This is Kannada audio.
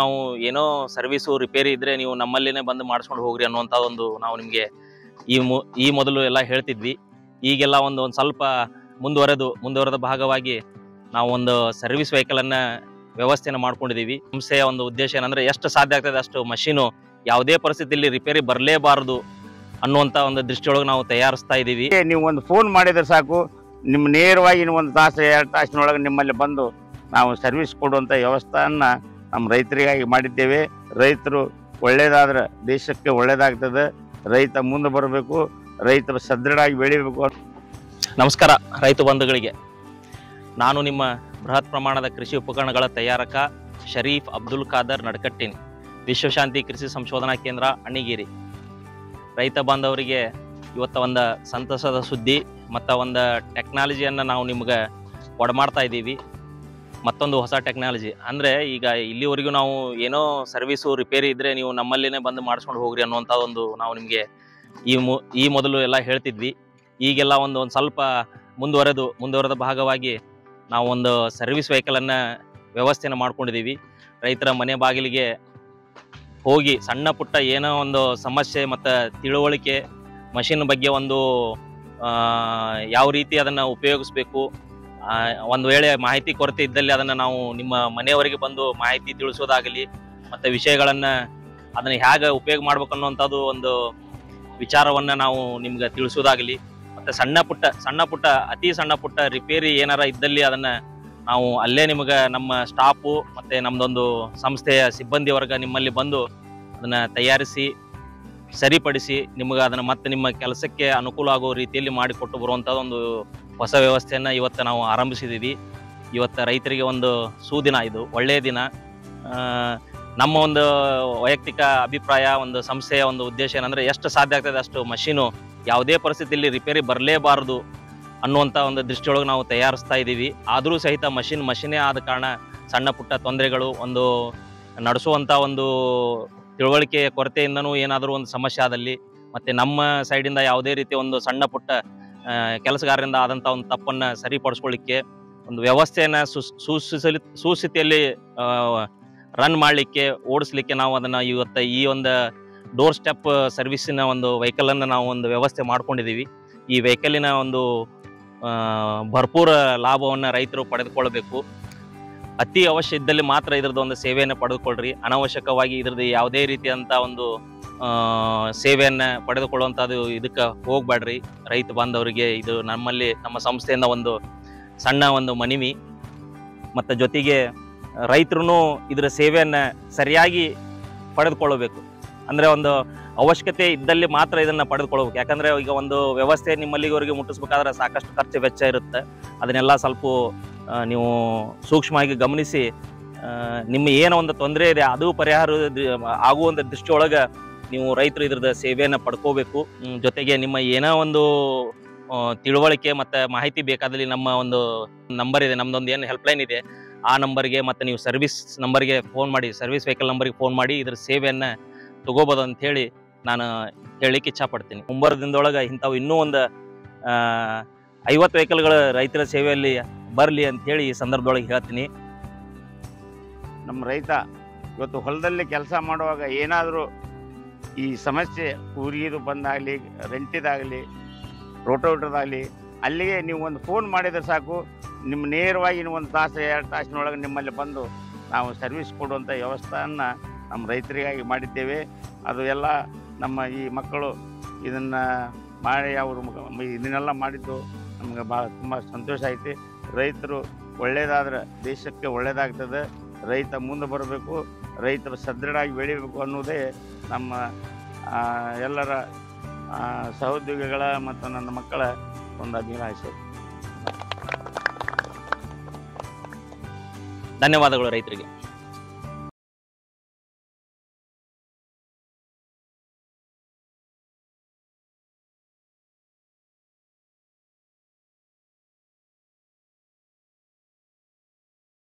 ನಾವು ಏನೋ ಸರ್ವಿಸು ರಿಪೇರಿ ಇದ್ರೆ ನೀವು ನಮ್ಮಲ್ಲಿನೇ ಬಂದು ಮಾಡಿಸ್ಕೊಂಡು ಹೋಗ್ರಿ ಅನ್ನುವಂಥ ಒಂದು ನಾವು ನಿಮಗೆ ಈ ಈ ಮೊದಲು ಎಲ್ಲ ಹೇಳ್ತಿದ್ವಿ. ಈಗೆಲ್ಲ ಒಂದು ಒಂದು ಸ್ವಲ್ಪ ಮುಂದುವರೆದು, ಮುಂದುವರೆದ ಭಾಗವಾಗಿ ನಾವು ಒಂದು ಸರ್ವಿಸ್ ವೆಹಿಕಲ್ ಅನ್ನ ವ್ಯವಸ್ಥೆನ ಮಾಡ್ಕೊಂಡಿದೀವಿ. ಸಂಸ್ಥೆಯ ಒಂದು ಉದ್ದೇಶ ಏನಂದ್ರೆ ಎಷ್ಟು ಸಾಧ್ಯ ಆಗ್ತದೆ ಅಷ್ಟು ಮಷೀನು ಯಾವುದೇ ಪರಿಸ್ಥಿತಿಯಲ್ಲಿ ರಿಪೇರಿ ಬರಲೇಬಾರದು ಅನ್ನುವಂಥ ಒಂದು ದೃಷ್ಟಿಯೊಳಗೆ ನಾವು ತಯಾರಿಸ್ತಾ ಇದ್ದೀವಿ ನೀವು ಒಂದು ಫೋನ್ ಮಾಡಿದ್ರೆ ಸಾಕು. ನಿಮ್ಮ ನೇರವಾಗಿ ಒಂದು ತಾಸು, ಎರಡು ತಾಸಿನೊಳಗೆ ನಿಮ್ಮಲ್ಲಿ ಬಂದು ನಾವು ಸರ್ವಿಸ್ ಕೊಡುವಂಥ ವ್ಯವಸ್ಥೆಯನ್ನ ನಮ್ಮ ರೈತರಿಗಾಗಿ ಮಾಡಿದ್ದೇವೆ. ರೈತರು ಒಳ್ಳೇದಾದ್ರೆ ದೇಶಕ್ಕೆ ಒಳ್ಳೇದಾಗ್ತದೆ. ರೈತ ಮುಂದೆ ಬರಬೇಕು, ರೈತರು ಸದೃಢವಾಗಿ ಬೆಳಿಬೇಕು ನಮಸ್ಕಾರ ರೈತ ಬಂಧುಗಳಿಗೆ. ನಾನು ನಿಮ್ಮ ಬೃಹತ್ ಪ್ರಮಾಣದ ಕೃಷಿ ಉಪಕರಣಗಳ ತಯಾರಕ ಶರೀಫ್ ಅಬ್ದುಲ್ ಖಾದರ್ ನಡ್ಕಟ್ಟಿನ್, ವಿಶ್ವಶಾಂತಿ ಕೃಷಿ ಸಂಶೋಧನಾ ಕೇಂದ್ರ ಅಣಿಗಿರಿ. ರೈತ ಬಾಂಧವರಿಗೆ ಇವತ್ತು ಒಂದು ಸಂತಸದ ಸುದ್ದಿ ಮತ್ತು ಒಂದು ಟೆಕ್ನಾಲಜಿಯನ್ನು ನಾವು ನಿಮ್ಗೆ ಒಡಮಾಡ್ತಾ ಇದ್ದೀವಿ. ಮತ್ತೊಂದು ಹೊಸ ಟೆಕ್ನಾಲಜಿ ಅಂದರೆ ಈಗ ಇಲ್ಲಿವರೆಗೂ ನಾವು ಏನೋ ಸರ್ವಿಸು ರಿಪೇರಿ ಇದ್ದರೆ ನೀವು ನಮ್ಮಲ್ಲಿನೇ ಬಂದು ಮಾಡಿಸ್ಕೊಂಡು ಹೋಗ್ರಿ ಅನ್ನುವಂಥ ಒಂದು ನಾವು ನಿಮಗೆ ಈ ಮು, ಈ ಮೊದಲು ಎಲ್ಲ ಹೇಳ್ತಿದ್ವಿ. ಈಗೆಲ್ಲ ಒಂದು ಒಂದು ಸ್ವಲ್ಪ ಮುಂದುವರೆದು, ಮುಂದುವರೆದ ಭಾಗವಾಗಿ ನಾವು ಒಂದು ಸರ್ವಿಸ್ ವೆಹಿಕಲನ್ನು ವ್ಯವಸ್ಥೆನ ಮಾಡ್ಕೊಂಡಿದ್ದೀವಿ ರೈತರ ಮನೆ ಬಾಗಿಲಿಗೆ ಹೋಗಿ ಸಣ್ಣ ಪುಟ್ಟ ಏನೋ ಒಂದು ಸಮಸ್ಯೆ ಮತ್ತು ತಿಳುವಳಿಕೆ ಮಷಿನ್ ಬಗ್ಗೆ ಒಂದು ಯಾವ ರೀತಿ ಅದನ್ನು ಉಪಯೋಗಿಸ್ಬೇಕು ಒಂದು ವೇಳೆ ಮಾಹಿತಿ ಕೊರತೆ ಇದ್ದಲ್ಲಿ ಅದನ್ನು ನಾವು ನಿಮ್ಮ ಮನೆಯವರಿಗೆ ಬಂದು ಮಾಹಿತಿ ತಿಳಿಸೋದಾಗಲಿ, ಮತ್ತು ವಿಷಯಗಳನ್ನು ಅದನ್ನು ಹೇಗೆ ಉಪಯೋಗ ಮಾಡ್ಬೇಕು ಅನ್ನೋಂಥದ್ದು ಒಂದು ವಿಚಾರವನ್ನು ನಾವು ನಿಮ್ಗೆ ತಿಳಿಸೋದಾಗಲಿ, ಮತ್ತು ಸಣ್ಣ ಪುಟ್ಟ ಸಣ್ಣ ಪುಟ್ಟ, ಅತಿ ಸಣ್ಣ ಪುಟ್ಟ ರಿಪೇರಿ ಏನಾರ ಇದ್ದಲ್ಲಿ ಅದನ್ನು ನಾವು ಅಲ್ಲೇ ನಿಮಗೆ ನಮ್ಮ ಸ್ಟಾಫು ಮತ್ತು ನಮ್ಮದೊಂದು ಸಂಸ್ಥೆಯ ಸಿಬ್ಬಂದಿ ವರ್ಗ ನಿಮ್ಮಲ್ಲಿ ಬಂದು ಅದನ್ನು ತಯಾರಿಸಿ, ಸರಿಪಡಿಸಿ, ನಿಮಗೆ ಅದನ್ನು ಮತ್ತೆ ನಿಮ್ಮ ಕೆಲಸಕ್ಕೆ ಅನುಕೂಲ ಆಗೋ ರೀತಿಯಲ್ಲಿ ಮಾಡಿಕೊಟ್ಟು ಬರುವಂಥದ್ದು ಒಂದು ಹೊಸ ವ್ಯವಸ್ಥೆಯನ್ನು ಇವತ್ತು ನಾವು ಆರಂಭಿಸಿದ್ದೀವಿ ಇವತ್ತು ರೈತರಿಗೆ ಒಂದು ಸುದಿನ ಇದು ಒಳ್ಳೆಯ ದಿನ. ನಮ್ಮ ಒಂದು ವೈಯಕ್ತಿಕ ಅಭಿಪ್ರಾಯ, ಒಂದು ಸಂಸ್ಥೆಯ ಒಂದು ಉದ್ದೇಶ ಏನಂದರೆ ಎಷ್ಟು ಸಾಧ್ಯ ಆಗ್ತದೆ ಅಷ್ಟು ಮಷೀನು ಯಾವುದೇ ಪರಿಸ್ಥಿತಿಯಲ್ಲಿ ರಿಪೇರಿ ಬರಲೇಬಾರದು ಅನ್ನುವಂಥ ಒಂದು ದೃಷ್ಟಿಯೊಳಗೆ ನಾವು ತಯಾರಿಸ್ತಾ ಇದ್ದೀವಿ. ಆದರೂ ಸಹಿತ ಮಷಿನ್ ಮಷಿನೇ ಆದ ಕಾರಣ ಸಣ್ಣ ಪುಟ್ಟ ತೊಂದರೆಗಳು ಒಂದು ನಡೆಸುವಂಥ ಒಂದು ತಿಳುವಳಿಕೆಯ ಕೊರತೆಯಿಂದನೂ ಏನಾದರೂ ಒಂದು ಸಮಸ್ಯೆ ಆದಲ್ಲಿ ಮತ್ತು ನಮ್ಮ ಸೈಡಿಂದ ಯಾವುದೇ ರೀತಿಯ ಒಂದು ಸಣ್ಣ ಪುಟ್ಟ ಕೆಲಸಗಾರರಿಂದ ಆದಂಥ ಒಂದು ತಪ್ಪನ್ನು ಸರಿಪಡಿಸ್ಕೊಳ್ಳಿಕ್ಕೆ ಒಂದು ವ್ಯವಸ್ಥೆಯನ್ನು ಸುಸ್ಥಿತಿ ಸುಸ್ಥಿತಿಯಲ್ಲಿ ರನ್ ಮಾಡಲಿಕ್ಕೆ, ಓಡಿಸ್ಲಿಕ್ಕೆ ನಾವು ಅದನ್ನು ಇವತ್ತು ಈ ಒಂದು ಡೋರ್ ಸ್ಟೆಪ್ ಸರ್ವಿಸಿನ ಒಂದು ವೆಹಿಕಲನ್ನು ನಾವು ಒಂದು ವ್ಯವಸ್ಥೆ ಮಾಡ್ಕೊಂಡಿದ್ದೀವಿ ಈ ವೆಹಿಕಲಿನ ಒಂದು ಭರ್ಪೂರ ಲಾಭವನ್ನು ರೈತರು ಪಡೆದುಕೊಳ್ಬೇಕು. ಅತಿ ಅವಶ್ಯ ಇದ್ದಲ್ಲಿ ಮಾತ್ರ ಇದ್ರದ್ದು ಒಂದು ಸೇವೆಯನ್ನು ಪಡೆದುಕೊಳ್ಳ್ರಿ ಅನವಶ್ಯಕವಾಗಿ ಇದ್ರದ್ದು ಯಾವುದೇ ರೀತಿಯಂಥ ಒಂದು ಸೇವೆಯನ್ನು ಪಡೆದುಕೊಳ್ಳುವಂಥದ್ದು ಇದಕ್ಕೆ ಹೋಗ್ಬೇಡ್ರಿ. ರೈತ ಬಾಂಧವರಿಗೆ ಇದು ನಮ್ಮಲ್ಲಿ, ನಮ್ಮ ಸಂಸ್ಥೆಯಿಂದ ಒಂದು ಸಣ್ಣ ಒಂದು ಮನವಿ. ಮತ್ತು ಜೊತೆಗೆ ರೈತರು ಇದರ ಸೇವೆಯನ್ನು ಸರಿಯಾಗಿ ಪಡೆದುಕೊಳ್ಳಬೇಕು. ಅಂದರೆ ಒಂದು ಅವಶ್ಯಕತೆ ಇದ್ದಲ್ಲಿ ಮಾತ್ರ ಇದನ್ನು ಪಡೆದುಕೊಳ್ಬೇಕು ಯಾಕಂದರೆ ಈಗ ಒಂದು ವ್ಯವಸ್ಥೆ ನಿಮ್ಮಲ್ಲಿವರೆಗೆ ಮುಟ್ಟಿಸ್ಬೇಕಾದ್ರೆ ಸಾಕಷ್ಟು ಖರ್ಚು ವೆಚ್ಚ ಇರುತ್ತೆ. ಅದನ್ನೆಲ್ಲ ಸ್ವಲ್ಪ ನೀವು ಸೂಕ್ಷ್ಮವಾಗಿ ಗಮನಿಸಿ ನಿಮ್ಮ ಏನೋ ಒಂದು ತೊಂದರೆ ಇದೆ, ಅದು ಪರಿಹಾರ ಆಗುವಂಥ ದೃಷ್ಟಿಯೊಳಗೆ ನೀವು ರೈತರು ಇದ್ರದ ಸೇವೆಯನ್ನು ಪಡ್ಕೋಬೇಕು. ಜೊತೆಗೆ ನಿಮ್ಮ ಏನೋ ಒಂದು ತಿಳುವಳಿಕೆ ಮತ್ತು ಮಾಹಿತಿ ಬೇಕಾದಲ್ಲಿ ನಮ್ಮ ಒಂದು ನಂಬರ್ ಇದೆ ನಮ್ಮದೊಂದು ಏನು ಹೆಲ್ಪ್ಲೈನ್ ಇದೆ. ಆ ನಂಬರ್ಗೆ ಮತ್ತು ನೀವು ಸರ್ವಿಸ್ ನಂಬರ್ಗೆ ಫೋನ್ ಮಾಡಿ ಸರ್ವಿಸ್ ವೆಹಿಕಲ್ ನಂಬರ್ಗೆ ಫೋನ್ ಮಾಡಿ ಇದ್ರ ಸೇವೆಯನ್ನು ತಗೋಬೋದು ಅಂತ ಹೇಳಿ ನಾನು ಹೇಳಲಿಕ್ಕೆ ಇಚ್ಛಪಡ್ತೀನಿ. ಮುಂಬರುವ ದಿನದೊಳಗೆ ಇಂಥವು ಇನ್ನೂ ಒಂದು ಐವತ್ತು ವೆಹಿಕಲ್ಗಳ ರೈತರ ಸೇವೆಯಲ್ಲಿ ಬರಲಿ ಅಂತ ಹೇಳಿ ಈ ಸಂದರ್ಭದೊಳಗೆ ಹೇಳ್ತೀನಿ. ನಮ್ಮ ರೈತ ಇವತ್ತು ಹೊಲದಲ್ಲಿ ಕೆಲಸ ಮಾಡುವಾಗ ಏನಾದರೂ ಈ ಸಮಸ್ಯೆ ಊರಿಗೆ ಬಂದಾಗಲಿ, ರೆಂಟಿದಾಗಲಿ ರೋಟೋಟದಾಗಲಿ ಅಲ್ಲಿಗೆ ನೀವು ಒಂದು ಫೋನ್ ಮಾಡಿದರೆ ಸಾಕು. ನಿಮ್ಮ ನೇರವಾಗಿ ಒಂದು ತಾಸು, ಎರಡು ತಾಸಿನೊಳಗೆ ನಿಮ್ಮಲ್ಲಿ ಬಂದು ನಾವು ಸರ್ವಿಸ್ ಕೊಡುವಂಥ ವ್ಯವಸ್ಥೆಯನ್ನು ನಮ್ಮ ರೈತರಿಗಾಗಿ ಮಾಡಿದ್ದೇವೆ. ಅದು ಎಲ್ಲ ನಮ್ಮ ಈ ಮಕ್ಕಳು ಇದನ್ನು ಮಾಡಿ, ಅವರು ಇದನ್ನೆಲ್ಲ ಮಾಡಿದ್ದು ನಮಗೆ ಭಾಳ ತುಂಬ ಸಂತೋಷ ಐತಿ ರೈತರು ಒಳ್ಳೆಯದಾದ್ರೆ ದೇಶಕ್ಕೆ ಒಳ್ಳೆಯದಾಗ್ತದೆ ರೈತ ಮುಂದೆ ಬರಬೇಕು. ರೈತರು ಸದೃಢವಾಗಿ ಬೆಳಿಬೇಕು ಅನ್ನೋದೇ ನಮ್ಮ ಎಲ್ಲರ ಸಹೋದ್ಯೋಗಿಗಳ ಮತ್ತು ನನ್ನ ಮಕ್ಕಳ ಒಂದು ಅಭಿಲಾಷೆ. ಧನ್ಯವಾದಗಳು ರೈತರಿಗೆ.